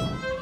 Bye.